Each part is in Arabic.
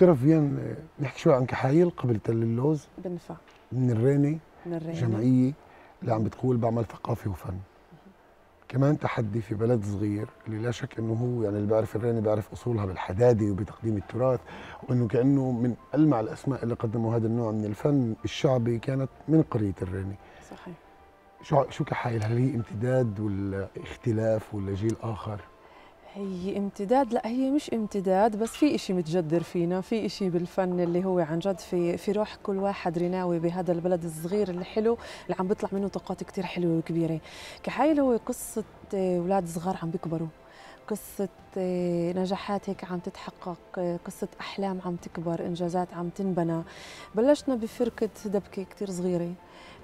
دكتورة فيان نحكي شوي عن كحايل قبل تل اللوز. بنفع. من الريني من الرينة جمعية اللي عم بتقول بعمل ثقافة وفن. كمان تحدي في بلد صغير اللي لا شك إنه هو يعني اللي بيعرف الريني بيعرف أصولها بالحداده وبتقديم التراث وإنه كأنه من ألمع الأسماء اللي قدموا هذا النوع من الفن الشعبي كانت من قرية الريني. صحيح. شو شو كحايل؟ هل هي امتداد ولا اختلاف ولا جيل آخر؟ هي امتداد لا هي مش امتداد بس في إشي متجذر فينا في إشي بالفن اللي هو عن جد في في روح كل واحد ريناوي بهذا البلد الصغير اللي حلو اللي عم بيطلع منه طاقات كتير حلوة وكبيرة. كحايل هو قصة أولاد صغار عم بيكبروا. قصة آه، نجاحات هيك عم تتحقق آه، قصة أحلام عم تكبر إنجازات عم تنبنى. بلشنا بفرقة دبكة كتير صغيرة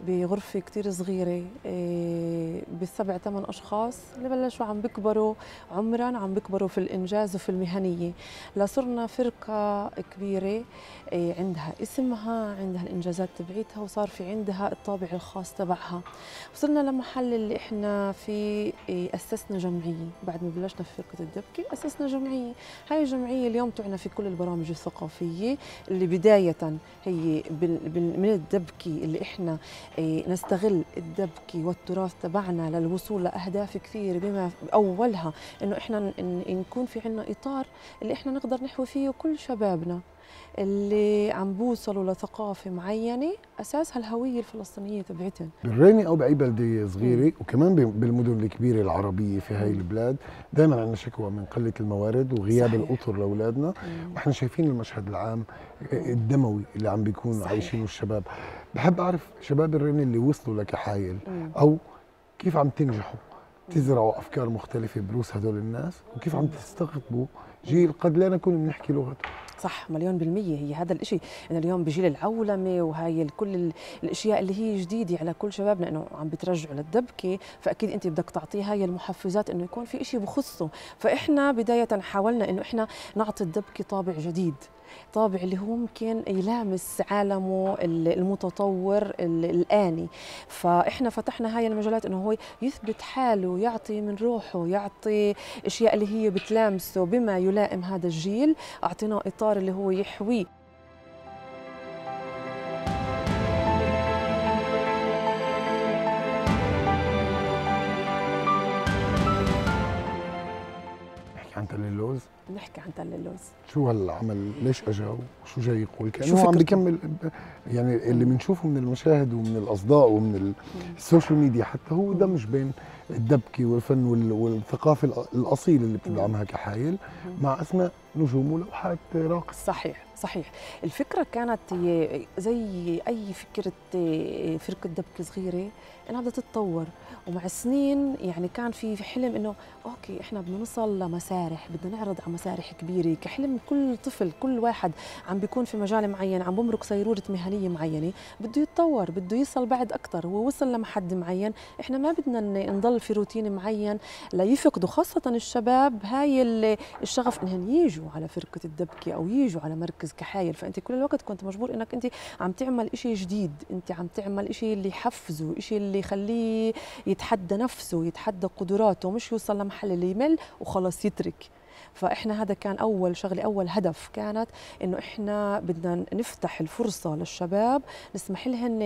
بغرفة كتير صغيرة آه، بسبع ثمان أشخاص اللي بلشوا عم بيكبروا عمرا عم بيكبروا في الإنجاز وفي المهنية. لصرنا فرقة كبيرة عندها اسمها عندها الإنجازات تبعيتها وصار في عندها الطابع الخاص تبعها. وصلنا لمحل اللي إحنا في آه، أسسنا جمعية بعد ما بلشنا في فرقة الدبكة أسسنا جمعية. هاي الجمعية اليوم تعنى في كل البرامج الثقافية اللي بداية هي من الدبكة اللي إحنا إيه، نستغل الدبكة والتراث تبعنا للوصول لأهداف كثيرة بما إحنا ن- ن- نكون في عنا إطار اللي إحنا نقدر نحوي فيه كل شبابنا. اللي عم بوصلوا لثقافة معينة أساسها الهوية الفلسطينية تبعتهم. بالريني أو بأي بلدة صغيرة وكمان بالمدن الكبيرة العربية في هاي. البلاد دائما عندنا شكوى من قلة الموارد وغياب صحيح. الأطر لأولادنا. وإحنا شايفين المشهد العام الدموي اللي عم بيكون صحيح. عايشينه الشباب. بحب أعرف شباب الريني اللي وصلوا لكحايل. أو كيف عم تنجحوا؟ تزرعوا أفكار مختلفة بروس هدول الناس وكيف عم تستقطبوا جيل قد لا نكون بنحكي لغته؟ صح مليون بالمية هي هذا الإشي. إنه اليوم بجيل العولمة وهاي كل ال- الأشياء اللي هي جديدة على كل شبابنا إنه عم بترجعوا للدبكة. فأكيد أنت بدك تعطيه هاي المحفزات إنه يكون في إشي بخصه. فإحنا بداية حاولنا إنه إحنا نعطي الدبكة طابع جديد. طابع اللي هو ممكن يلامس عالمه ال- المتطور ال- الآني. فإحنا فتحنا هاي المجالات إنه هو يثبت حاله يعطي من روحه يعطي أشياء اللي هي بتلامسه بما يلائم هذا الجيل. أعطيناه إطار اللي هو يحويه. عن تل اللوز نحكي عن تل اللوز شو هالعمل ليش اجى وشو جاي يقول؟ شو كانه عم؟ بيكمل يعني اللي بنشوفه من المشاهد ومن الأصداء ومن ال- ال social media حتى هو دمج بين الدبكة والفن وال- والثقافة الأصيلة اللي بتدعمها كحايل مع أسماء نجوم ولوحات راقصة. صحيح صحيح. الفكرة كانت زي أي فكرة آه، فرقة دبكة صغيرة إنها بدها تتطور. ومع السنين يعني كان في حلم إنه okay إحنا بدنا نوصل لمسارح بدنا نعرض على مسارح كبيرة كحلم كل طفل كل واحد عم بيكون في مجال معين عم بمرق صيرورة مهنية معينة بده يتطور بده يصل بعد أكتر هو وصل لمحد معين إحنا ما بدنا نضل في روتين معين ليفقدوا خاصة الشباب هاي ال- الشغف إنهم يجوا على فرقة الدبكة أو يجوا على مركز كحايل فأنت كل الوقت كنت مجبور إنك أنت عم تعمل إشي جديد أنت عم تعمل إشي اللي يحفزه إشي اللي يخليه يتحدى نفسه يتحدى قدراته مش يوصل لمحل اللي يمل وخلص يترك. فإحنا هذا كان أول شغلة أول هدف كانت إنه إحنا بدنا نفتح الفرصة للشباب نسمح لهم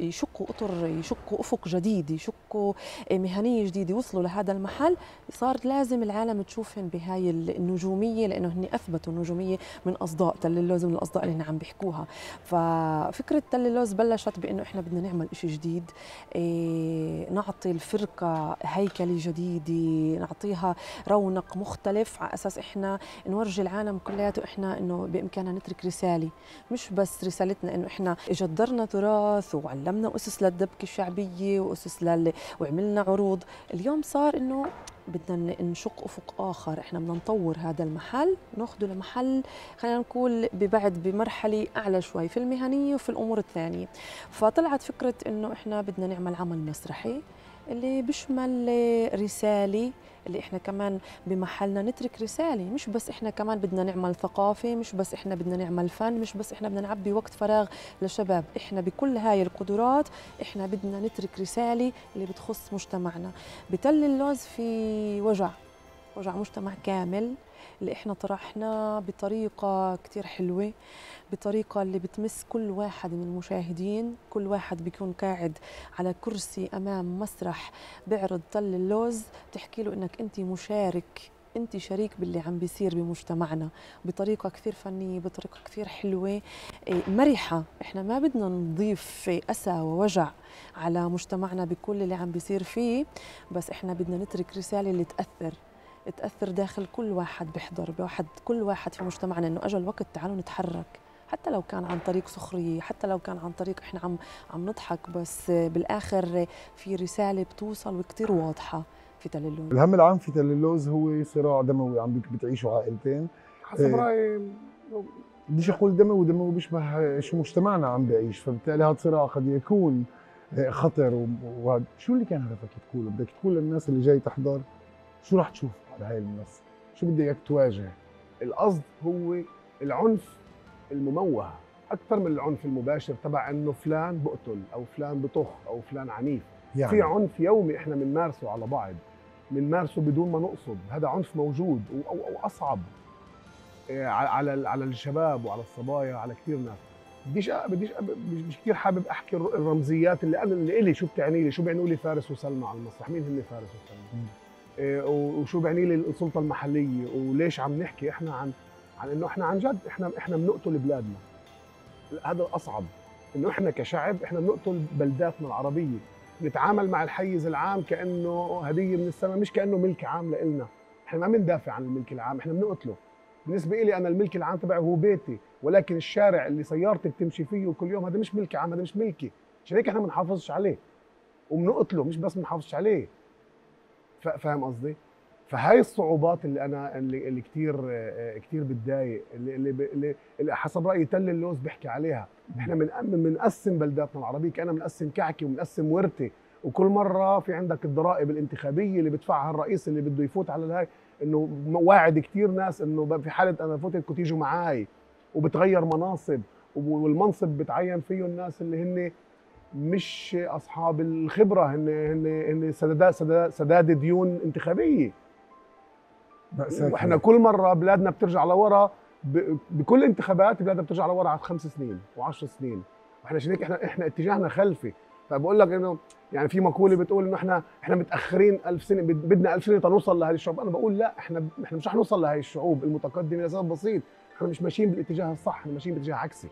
يشقوا أطر يشقوا أفق جديد يشقوا مهنية جديدة يوصلوا لهذا المحل. صار لازم العالم تشوفهم بهاي النجومية لأنه هن أثبتوا النجومية من أصداء تل اللوز من الأصداء اللي عم بيحكوها. ففكرة تل اللوز بلشت بإنه إحنا بدنا نعمل إشي جديد إيه نعطي الفرقة هيكلة جديدة نعطيها رونق مختلف. على أساس إحنا نورجي العالم كلياته إحنا إنه بإمكاننا نترك رسالة. مش بس رسالتنا إنه إحنا جدرنا تراث وعلمنا أسس للدبكة الشعبية وأسس لل وعملنا عروض. اليوم صار إنه بدنا نشق أفق آخر. إحنا بدنا نطور هذا المحل ناخذه لمحل خلينا نقول ببعد بمرحلة أعلى شوي في المهنية وفي الأمور الثانية. فطلعت فكرة إنه إحنا بدنا نعمل عمل مسرحي. اللي بيشمل رساله اللي إحنا كمان بمحلنا نترك رساله مش بس إحنا كمان بدنا نعمل ثقافة مش بس إحنا بدنا نعمل فن مش بس إحنا بدنا نعبي وقت فراغ للشباب إحنا بكل هاي القدرات إحنا بدنا نترك رساله اللي بتخص مجتمعنا. بتل اللوز في وجع وجع مجتمع كامل. اللي إحنا طرحناه بطريقة كتير حلوة بطريقة اللي بتمس كل واحد من المشاهدين كل واحد بيكون قاعد على كرسي أمام مسرح بيعرض تل اللوز تحكي له إنك أنت مشارك أنت شريك باللي عم بيصير بمجتمعنا بطريقة كثير فنية بطريقة كثير حلوة. مرحة إحنا ما بدنا نضيف أسى ووجع على مجتمعنا بكل اللي عم بيصير فيه بس إحنا بدنا نترك رسالة اللي تأثر. تاثر داخل كل واحد بيحضر بواحد كل واحد في مجتمعنا إنه أجى الوقت تعالوا نتحرك. حتى لو كان عن طريق سخرية حتى لو كان عن طريق إحنا عم عم نضحك بس بالآخر في رسالة بتوصل وكثير واضحة في تل اللوز الهم العام في تل اللوز هو صراع دموي عم بتعيشوا عائلتين. حسب رأيي. بديش أقول دموي دموي بيشبه شو مجتمعنا عم بيعيش فبالتالي هذا الصراع قد يكون خطر. وهذا شو اللي كان هدفك تقوله؟ بدك تقول للناس اللي جاي تحضر شو راح تشوف على هاي المنصة. شو بدي إياك تواجه؟ القصد هو العنف المموه أكثر من العنف المباشر تبع إنه فلان بقتل أو فلان بطخ أو فلان عنيف. يعني. في عنف يومي إحنا بنمارسه على بعض بنمارسه بدون ما نقصد. هذا عنف موجود أو أصعب على على الشباب وعلى الصبايا على كثير ناس. بديش بديش مش كثير حابب أحكي الرمزيات اللي أنا اللي إلي شو بتعني لي شو بيعنوا لي فارس وسلمى على المسرح؟ مين هن فارس وسلمى؟ وشو بيعني لي السلطة المحلية؟ وليش عم نحكي إحنا عن عن إنه إحنا عن جد إحنا إحنا بنقتل بلادنا. هذا الأصعب. إنه إحنا كشعب إحنا بنقتل بلداتنا العربية. نتعامل مع الحيز العام كأنه هدية من السماء مش كأنه ملك عام لنا إحنا ما بندافع عن الملك العام إحنا بنقتله. بالنسبة لي أنا الملك العام تبعي هو بيتي. ولكن الشارع اللي سيارتي بتمشي فيه كل يوم هذا مش ملك عام هذا مش ملكي. عشان هيك إحنا بنحافظش عليه. وبنقتله مش بس بنحافظش عليه. فاهم قصدي؟ فهاي الصعوبات اللي أنا اللي, اللي كثير كثير بتضايق اللي, اللي, اللي حسب رايي تل اللوز بيحكي عليها. إحنا بنقسم بلداتنا العربية كاننا بنقسم كعكه وبنقسم ورثه وكل مرة في عندك الضرائب الانتخابية اللي بدفعها الرئيس اللي بده يفوت على الهاي إنه واعد كثير ناس إنه في حالة أنا فتت تيجوا معي وبتغير مناصب والمنصب بتعين فيه الناس اللي هن مش أصحاب الخبرة هن هن هن سداد سداد, ديون انتخابية. وإحنا كل مرة بلادنا بترجع لورا بكل انتخابات بلادنا بترجع لورا على خمس سنين و10 سنين. وإحنا عشان هيك؟ إحنا إحنا اتجاهنا خلفي. فبقول لك إنه يعني في مقولة بتقول إنه إحنا إحنا متأخرين ألف سنة بدنا ألف سنة تنوصل لهذه الشعوب. أنا بقول لا إحنا إحنا مش رح نوصل لهذه الشعوب المتقدمة. لسبب بسيط إحنا مش ماشيين بالاتجاه الصح إحنا ماشيين باتجاه عكسي.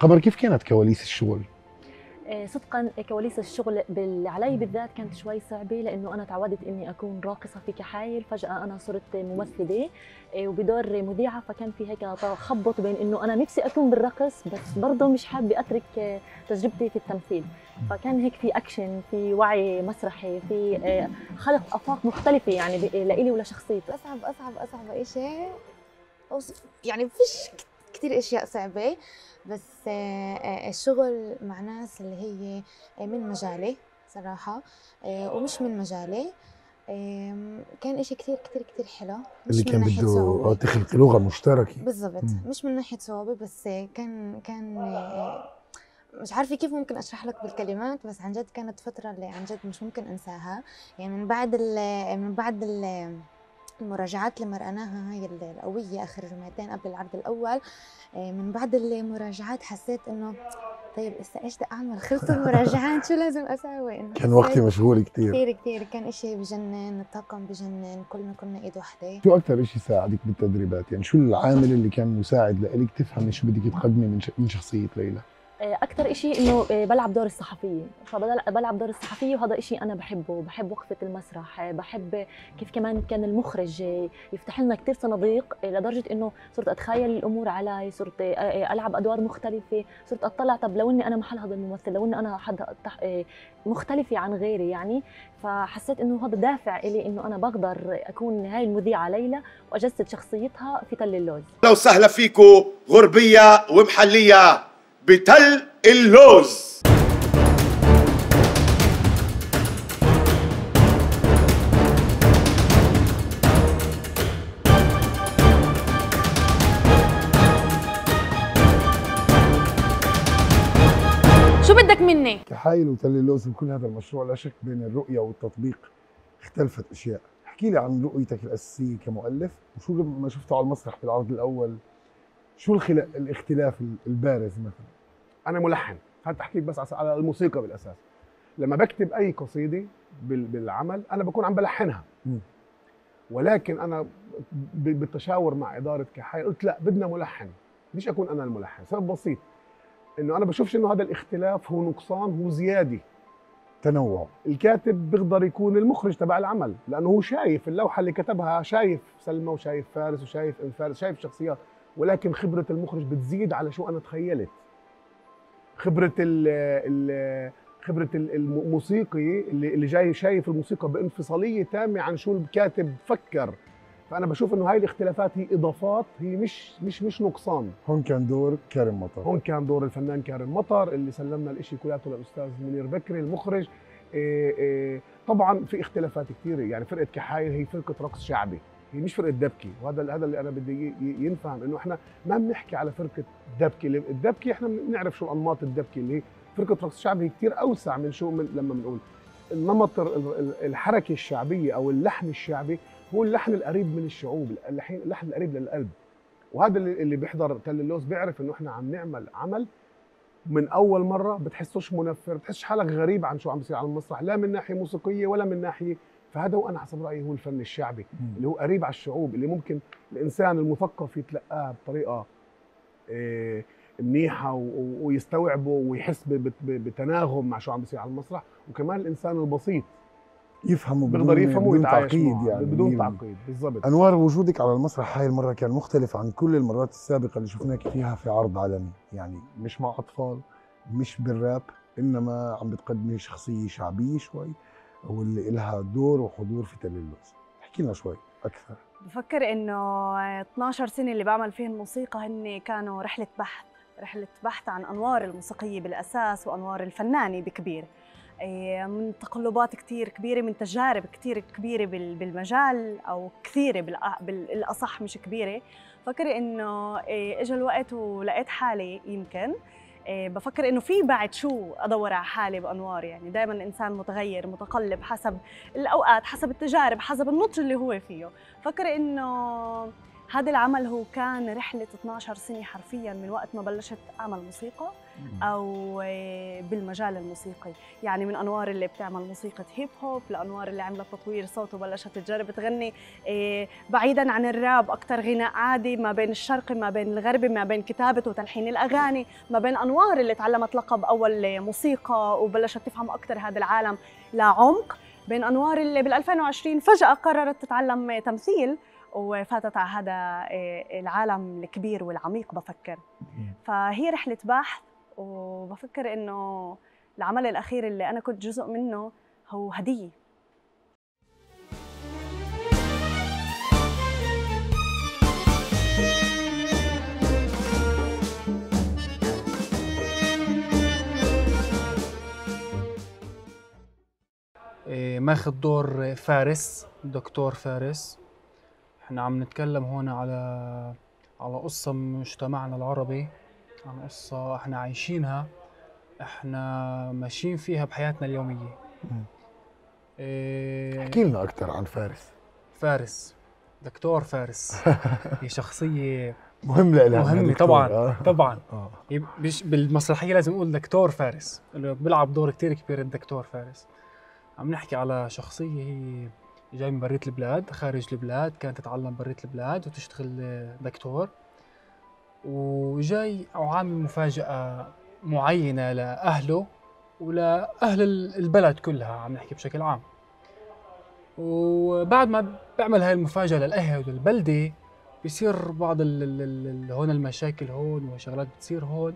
قمر كيف كانت كواليس الشغل؟ صدقا كواليس الشغل علي بالذات كانت شوي صعبة لأنه أنا تعودت إني أكون راقصة في كحايل فجأة أنا صرت ممثلة وبدور مذيعة فكان في هيك تخبط بين إنه أنا نفسي أكون بالرقص بس برضه مش حابة أترك تجربتي في التمثيل. فكان هيك في اكشن في وعي مسرحي في خلق آفاق مختلفة يعني لإلي ولشخصيتي أصعب أصعب أصعب شيء يعني فيش كثير إشياء صعبة. بس الشغل مع ناس اللي هي من مجالي صراحة ومش من مجالي كان إشي كتير كتير كتير حلو اللي كان بده تخلق لغة مشتركة. بالضبط مش من ناحية صعوبة بس كان كان مش عارفة كيف ممكن أشرح لك بالكلمات بس عن جد كانت فترة اللي عن جد مش ممكن أنساها. يعني من بعد ال من بعد ال المراجعات اللي مرقناها هاي القوية آخر جمعتين قبل العرض الأول. من بعد المراجعات حسيت إنه طيب هسه إيش بدي أعمل؟ خلصوا المراجعات شو لازم أسوي؟ كان وقتي مشغول كثير كثير كثير كان إشي بجنن الطاقم بجنن كلنا كنا إيد وحدة. شو أكثر شيء ساعدك بالتدريبات؟ يعني شو العامل اللي كان مساعد لك تفهمي شو بدك تقدمي من من شخصية ليلى؟ أكثر شيء إنه آه، بلعب دور الصحفية. فبلعب دور الصحفية وهذا شيء أنا بحبه. بحب وقفة المسرح آه، بحب كيف كمان كان المخرج آه، يفتح لنا كثير صناديق لدرجة إنه صرت أتخيل الأمور علي صرت ألعب أدوار مختلفة صرت أطلع طب لو إني أنا محل هذا الممثل لو إني أنا حد مختلفة عن غيري يعني. فحسيت إنه هذا دافع إلي إنه أنا بقدر أكون هاي المذيعة ليلى وأجسد شخصيتها في تل اللوز. لو سهله فيكو غربية ومحلية. بتل اللوز. شو بدك مني؟ كحايل وتل اللوز بكل هذا المشروع لا شك بين الرؤية والتطبيق اختلفت أشياء. احكي لي عن رؤيتك الأساسية كمؤلف وشو لما شفته على المسرح بالعرض الأول؟ شو الاختلاف البارز مثلا؟ أنا ملحن. هذا تحكيك بس على الموسيقى بالأساس. لما بكتب أي قصيدة بالعمل أنا بكون عم بلحنها. ولكن أنا بالتشاور مع إدارة كحايل قلت لا بدنا ملحن. ليش أكون أنا الملحن. سبب بسيط. إنه أنا بشوفش إنه هذا الاختلاف هو نقصان هو زيادة. تنوع. الكاتب بيقدر يكون المخرج تبع العمل لأنه هو شايف اللوحة اللي كتبها شايف سلمى وشايف فارس وشايف فارس شايف شخصيات. ولكن خبرة المخرج بتزيد على شو أنا تخيلت. خبرة ال خبرة الموسيقي اللي اللي جاي شايف الموسيقى بانفصالية تامة عن شو الكاتب فكر. فأنا بشوف إنه هاي الاختلافات هي إضافات هي مش مش مش نقصان. هون كان دور كارم مطر. هون كان دور الفنان كارم مطر اللي سلمنا الإشي كلياته للاستاذ منير بكري المخرج. إيه إيه طبعا في اختلافات كثيره يعني فرقة كحايل هي فرقة رقص شعبي. مش فرقة دبكي. وهذا هذا اللي أنا بدي ينفهم إنه إحنا ما بنحكي على فرقة دبكي. الدبكي إحنا بنعرف شو انماط الدبكي اللي هي فرقة رقص شعبي هي كثير أوسع من شو من لما بنقول. النمط الحركة الشعبية أو اللحن الشعبي هو اللحن القريب من الشعوب اللحن القريب للقلب. وهذا اللي بيحضر تل اللوز بيعرف إنه إحنا عم نعمل عمل من أول مرة بتحسوش منفر بتحسش حالك غريب عن شو عم بيصير على المسرح. لا من ناحية موسيقية ولا من ناحية فهذا هو أنا حسب رايي هو الفن الشعبي اللي هو قريب على الشعوب اللي ممكن الإنسان المثقف يتلقاه بطريقة إيه منيحة ويستوعبه ويحس بتناغم مع شو عم بيصير على المسرح. وكمان الإنسان البسيط يفهمه بيقدر يفهمه بدون تعقيد يعني بدون تعقيد بالضبط. أنوار وجودك على المسرح هاي المرة كان مختلف عن كل المرات السابقة اللي شفناك فيها في عرض عالمي. يعني مش مع أطفال مش بالراب إنما عم بتقدمي شخصية شعبية شوي. واللي لها دور وحضور في تل اللوز احكي لنا شوي أكثر. بفكر إنه 12 سنة اللي بعمل فيهم الموسيقى هن كانوا رحلة بحث رحلة بحث عن أنوار الموسيقية بالأساس وأنوار الفنانة بكبير. إيه، من تقلبات كثير كبيرة من تجارب كثير كبيرة بالمجال أو كثيرة بالأصح مش كبيرة. فكر إنه إيه، اجى الوقت ولقيت حالي يمكن بفكر إنه في بعد شو أدور على حالي بأنوار يعني. دائما الإنسان متغير متقلب حسب الأوقات حسب التجارب حسب النضج اللي هو فيه. فكر إنه هذا العمل هو كان رحلة 12 سنة حرفيا من وقت ما بلشت أعمل موسيقى أو بالمجال الموسيقي. يعني من أنوار اللي بتعمل موسيقى هيب هوب لأنوار اللي عملت تطوير صوت وبلشت تجرب تغني إيه، بعيدا عن الراب أكثر غناء عادي ما بين الشرقي ما بين الغربي ما بين كتابة وتلحين الأغاني ما بين أنوار اللي تعلمت لقب أول موسيقى وبلشت تفهم أكثر هذا العالم لعمق. بين أنوار اللي بال 2020 فجأة قررت تتعلم تمثيل وفاتت على هذا آه، العالم الكبير والعميق بفكر. فهي رحلة بحث وبفكر إنه العمل الأخير اللي أنا كنت جزء منه هو هدية. إيه، ماخذ دور فارس دكتور فارس. إحنا عم نتكلم هون على على قصة مجتمعنا العربي عن قصة إحنا عايشينها إحنا ماشيين فيها بحياتنا اليومية إيه احكي لنا أكثر عن فارس فارس دكتور فارس هي شخصية مهم لإلها مهم دكتور. طبعا آه. طبعا آه. بالمسرحية لازم نقول دكتور فارس اللي بيلعب دور كتير كبير الدكتور فارس عم نحكي على شخصية هي جاي من برية البلاد خارج البلاد كانت تتعلم برية البلاد وتشتغل آه، دكتور. وجاي أو عامل مفاجأة معينة لأهله ولأهل ال- البلد كلها عم نحكي بشكل عام. وبعد ما بيعمل هاي المفاجأة للأهل وللبلدة بيصير بعض ال ال ال هون المشاكل هون وشغلات بتصير هون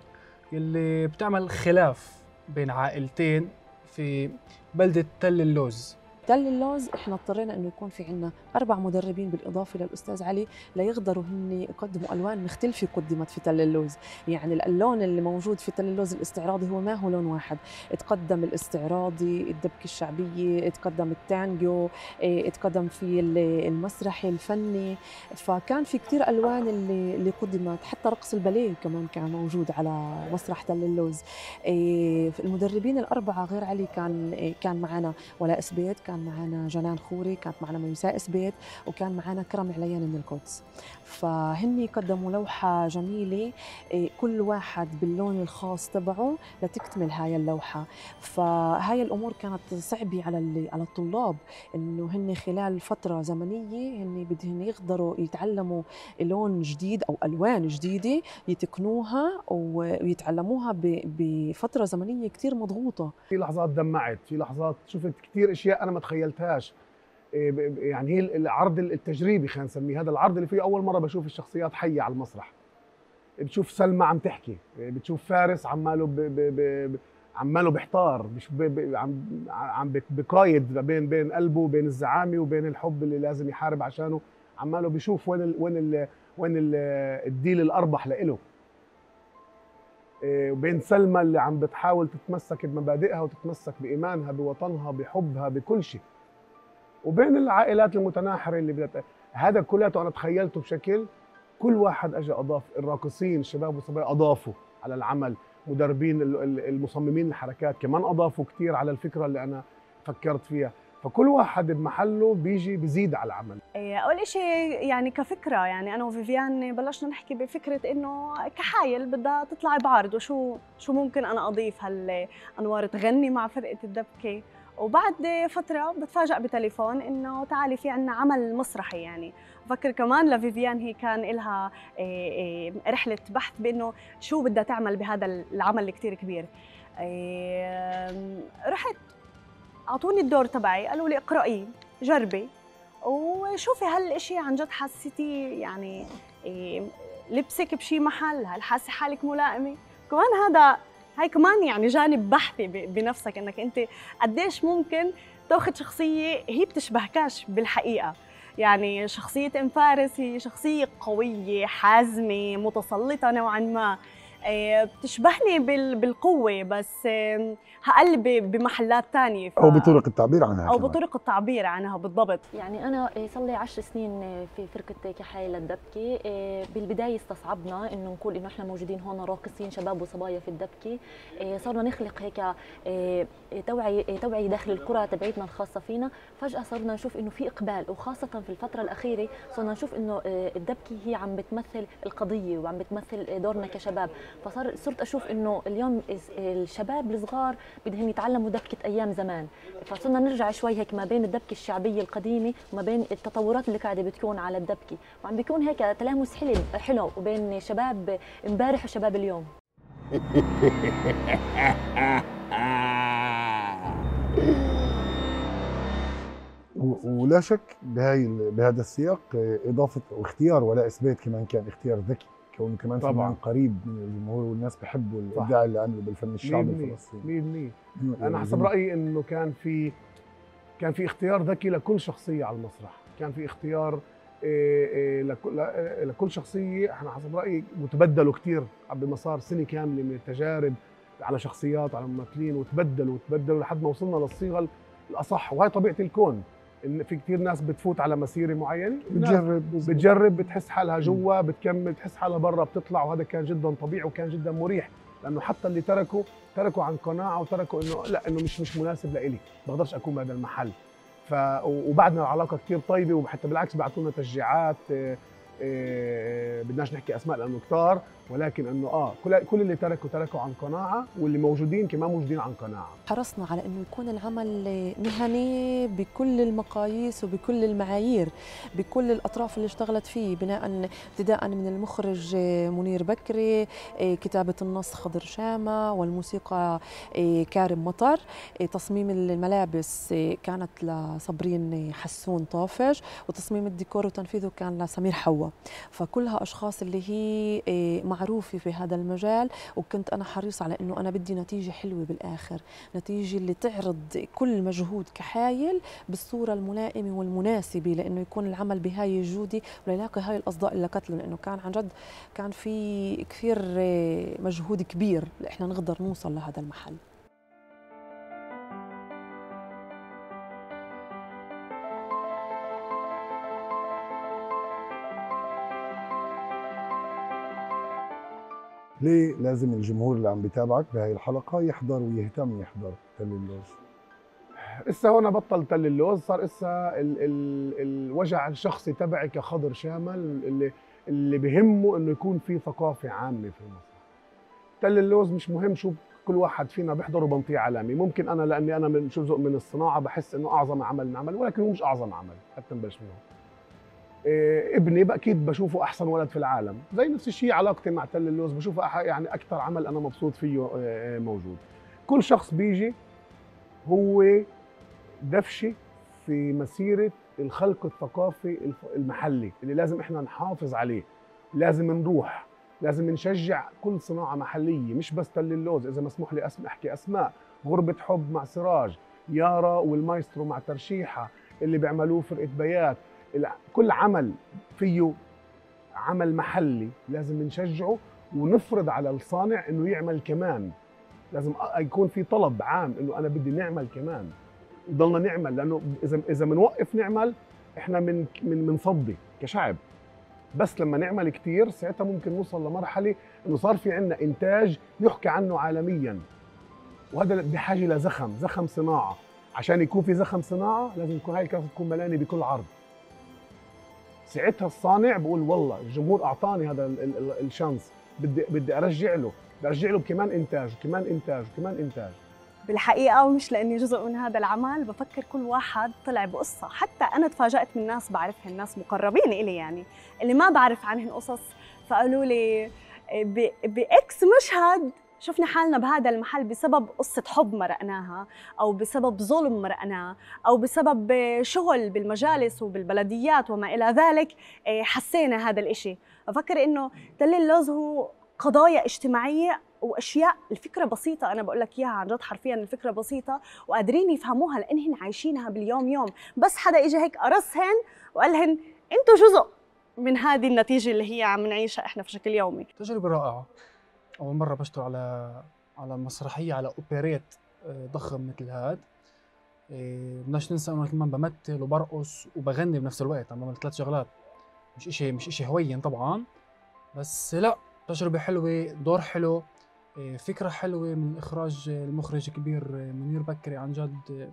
اللي بتعمل خلاف بين عائلتين في بلدة تل اللوز. تل اللوز إحنا اضطرينا إنه يكون في عنا أربع مدربين بالإضافة للاستاذ علي ليقدروا هن يقدموا ألوان مختلفة قدمت في تل اللوز. يعني اللون اللي موجود في تل اللوز الاستعراضي هو ما هو لون واحد؟ تقدم الاستعراضي الدبكة الشعبية تقدم التانجو إيه، تقدم في ال- المسرحي الفني. فكان في كتير ألوان اللي اللي قدمت حتى رقص الباليه كمان كان موجود على مسرح تل اللوز. إيه، المدربين الأربعة غير علي كان إيه، كان معنا ولاء سبيت كان معنا جنان خوري كانت معنا ميساء سبيت وكان معنا كرم عليان من القدس. فهن قدموا لوحة جميلة إيه، كل واحد باللون الخاص تبعه لتكتمل هاي اللوحة. فهاي الأمور كانت صعبة على على الطلاب إنه هن خلال فترة زمنية هن بدهن يقدروا يتعلموا لون جديد أو ألوان جديدة يتقنوها ويتعلموها بفترة زمنية كتير مضغوطة. في لحظات دمعت في لحظات شفت كثير أشياء أنا ما تخيلتهاش. إيه يعني هي العرض التجريبي خلينا نسميه هذا العرض اللي فيه أول مرة بشوف الشخصيات حية على المسرح. بتشوف سلمى عم تحكي إيه بتشوف فارس عماله ب ب ب عماله بيحتار مش عم عم بقايد بين بين قلبه وبين الزعامة وبين الحب اللي لازم يحارب عشانه. عماله بيشوف وين ال وين ال وين ال الديل الأربح لإله. وبين سلمى اللي عم بتحاول تتمسك بمبادئها وتتمسك بإيمانها بوطنها بحبها بكل شيء. وبين العائلات المتناحرة اللي بدأت هذا كلياته أنا تخيلته بشكل كل واحد أجى أضاف الراقصين الشباب والصبايا أضافوا على العمل مدربين ال- ال- المصممين الحركات كمان أضافوا كتير على الفكرة اللي أنا فكرت فيها. فكل واحد بمحله بيجي بيزيد على العمل. إيه، أول شيء يعني كفكرة يعني أنا وفيفيان بلشنا نحكي بفكرة إنه كحايل بدها تطلع بعرض وشو شو ممكن أنا أضيف هالأنوار تغني مع فرقة الدبكة. وبعد فترة بتفاجئ بتليفون إنه تعالي في عنا عمل مسرحي يعني بفكر كمان لفيفيان هي كان لها رحلة بحث بإنه شو بدها تعمل بهذا العمل اللي كثير كبير. إيه، رحت أعطوني الدور تبعي قالوا لي اقرأيه جربي. وشوفي هالشيء عن جد حسيتي يعني إيه، لبسك بشي محل هل حاسة حالك ملائمة؟ كمان هذا هاي كمان يعني جانب بحثي بنفسك إنك أنت قديش ممكن تأخذ شخصية هي بتشبهكاش بالحقيقة. يعني شخصية ام فارس هي شخصية قوية حازمة متسلطة نوعا ما. بتشبهني بال- بالقوة بس إيه، هقل ب- بمحلات تانية ف- أو بطرق التعبير عنها أو كمان. بطرق التعبير عنها بالضبط. يعني أنا إيه، صار لي 10 سنين إيه، في فرقة كحايل للدبكة إيه، بالبداية استصعبنا إنه نقول إنه إحنا موجودين هون راقصين شباب وصبايا في الدبكة إيه، صرنا نخلق هيك إيه، توعية إيه، توعية داخل القرى تبعيتنا الخاصة فينا. فجأة صرنا نشوف إنه في إقبال وخاصة في الفترة الأخيرة صرنا نشوف إنه إيه، الدبكة هي عم بتمثل القضية وعم بتمثل إيه، دورنا كشباب. فصار صرت أشوف إنه اليوم الشباب الصغار بدهم يتعلموا دبكة أيام زمان. فصرنا نرجع شوي هيك ما بين الدبكة الشعبية القديمة وما بين التطورات اللي قاعدة بتكون على الدبكة. وعم بيكون هيك تلامس حلو حلو وبين شباب امبارح وشباب اليوم. ولا شك بهاي بهذا السياق إضافة واختيار ولاء سبيت كمان كان اختيار ذكي. كونه كمان طبعاً. فنان قريب من الجمهور والناس بحبوا الإبداع اللي عمله بالفن الشعبي 100% الفلسطيني 100% أنا حسب رأيي إنه كان في كان في اختيار ذكي لكل شخصية على المسرح. كان في اختيار إيه، لكل لا- لكل شخصية. إحنا حسب رأيي وتبدلوا كثير بمسار سنة كاملة من التجارب على شخصيات على ممثلين وتبدلوا وتبدلوا لحد ما وصلنا للصيغة الأصح وهي طبيعة الكون. إن في كثير ناس بتفوت على مسيره معينه بتجرب. بتجرب بتحس حالها جوا بتكمل بتحس حالها برا بتطلع وهذا كان جدا طبيعي وكان جدا مريح. لأنه حتى اللي تركوا تركوا عن قناعة وتركوا إنه لا إنه مش مش مناسب لإلي. بقدرش أكون بهذا المحل. ف وبعدنا العلاقة كثير طيبة وحتى بالعكس بعثوا لنا تشجيعات آه، إيه بدناش نحكي أسماء لأنه كتار ولكن إنه آه كل كل اللي تركوا تركوا عن قناعة واللي موجودين كمان موجودين عن قناعة. حرصنا على إنه يكون العمل مهني بكل المقاييس وبكل المعايير بكل الأطراف اللي اشتغلت فيه بناء ابتداء من المخرج منير بكري كتابة النص خضر شامة والموسيقى كارم مطر تصميم الملابس كانت لصبرين حسون طافج وتصميم الديكور وتنفيذه كان لسمير حوا فكلها أشخاص اللي هي معروفة في هذا المجال وكنت أنا حريصة على أنه أنا بدي نتيجة حلوة بالآخر. نتيجة اللي تعرض كل مجهود كحايل بالصورة الملائمة والمناسبة لأنه يكون العمل بهاي الجودة وليلاقي هاي الأصداء اللي قتلوا لأنه كان عن جد كان في كثير مجهود كبير لإحنا نقدر نوصل لهذا المحل. ليه لازم الجمهور اللي عم بيتابعك بهاي الحلقة يحضر ويهتم يحضر تل اللوز؟ إسا هون بطل تل اللوز صار إسا ال ال الوجع الشخصي تبعي كخضر شامل اللي اللي بهمه إنه يكون في ثقافة عامة في مصر تل اللوز مش مهم شو كل واحد فينا بيحضر وبنطيه علامه ممكن أنا لأني أنا من جزء من الصناعة بحس إنه أعظم عمل نعمل ولكن هو مش أعظم عمل حتى نبلش منه. ابني أكيد بشوفه أحسن ولد في العالم. زي نفس الشيء علاقتي مع تل اللوز بشوفه يعني أكثر عمل أنا مبسوط فيه إيه موجود. كل شخص بيجي هو دفشه في مسيرة الخلق الثقافي المحلي اللي لازم إحنا نحافظ عليه. لازم نروح لازم نشجع كل صناعة محلية مش بس تل اللوز. إذا مسموح لي اسم أحكي أسماء. غربة حب مع سراج يارا والمايسترو مع ترشيحة اللي بيعملوه فرقة بيات. كل عمل فيه عمل محلي لازم نشجعه ونفرض على الصانع إنه يعمل كمان. لازم يكون في طلب عام إنه أنا بدي نعمل كمان. وضلنا نعمل لأنه إذا إذا بنوقف نعمل إحنا من من بنصدي كشعب. بس لما نعمل كثير ساعتها ممكن نوصل لمرحلة إنه صار في عندنا إنتاج يحكى عنه عالميا. وهذا بحاجه لزخم زخم صناعة. عشان يكون في زخم صناعة لازم يكون هاي الكاسه تكون ملانة بكل عرض. ساعتها الصانع بقول والله الجمهور أعطاني هذا الشانس. بدي بدي أرجع له. بدي أرجع له كمان إنتاج وكمان إنتاج وكمان إنتاج. بالحقيقة ومش لأني جزء من هذا العمل بفكر كل واحد طلع بقصة. حتى أنا تفاجأت من ناس بعرفهم ناس مقربين إلي يعني اللي ما بعرف عنهم قصص فقالوا لي بإكس مشهد شفنا حالنا بهذا المحل بسبب قصة حب مرقناها أو بسبب ظلم مرقناه أو بسبب شغل بالمجالس وبالبلديات وما إلى ذلك حسينا هذا الإشي. أفكر إنه تل اللوز هو قضايا اجتماعية وأشياء الفكرة بسيطة أنا بقول لك إياها عن جد حرفيا الفكرة بسيطة وقادرين يفهموها لانهن عايشينها باليوم يوم. بس حدا اجى هيك قرصهن وقال لهن أنتم جزء من هذه النتيجة اللي هي عم نعيشها إحنا بشكل يومي. تجربة رائعة. أول مرة بشتغل على على مسرحية على اوبريت ضخم مثل هاد. بدناش ننسى أنه كمان بمثل وبرقص وبغني بنفس الوقت عم بعمل ثلاث شغلات. مش اشي مش إشي هوين طبعا بس لا تجربة حلوة دور حلو فكرة حلوة من إخراج المخرج الكبير منير بكري. عن جد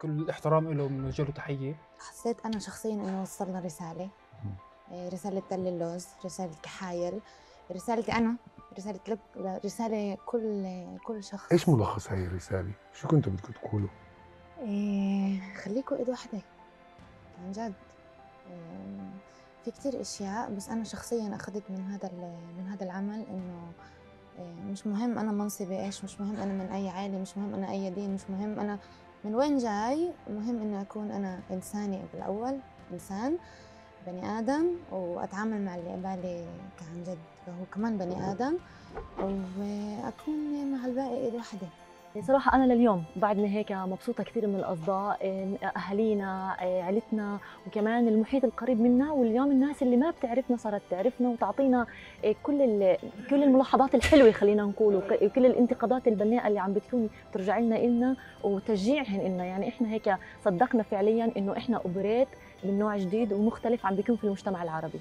كل الاحترام له بنوجه له تحية. حسيت أنا شخصيا إنه وصلنا رسالة. رسالة تل اللوز رسالة كحايل رسالتي أنا. رسالة لك رسالة كل كل شخص. إيش ملخص هاي الرسالة؟ شو كنتوا بدكم تقولوا؟ إيه خليكوا إيد واحدة. عن جد. إيه في كتير أشياء بس أنا شخصيا أخذت من هذا من هذا العمل إنه مش مهم أنا منصبي إيش مش مهم أنا من أي عائله مش مهم أنا أي دين مش مهم أنا من وين جاي. مهم انه أكون أنا انساني بالأول إنسان. بني آدم وأتعامل مع اللي قبالي كعن جد هو كمان بني آدم وأكون مع الباقي ايد واحدة صراحة أنا لليوم بعدني هيك مبسوطة كثير من الأصداء أهالينا عيلتنا وكمان المحيط القريب منا واليوم الناس اللي ما بتعرفنا صارت تعرفنا وتعطينا كل كل الملاحظات الحلوة خلينا نقول وكل الانتقادات البناءة اللي عم بتكون ترجع لنا إلنا وتشجيعهن إلنا. يعني إحنا هيك صدقنا فعليا إنه إحنا أوبريت من نوع جديد ومختلف عم بيكون في المجتمع العربي.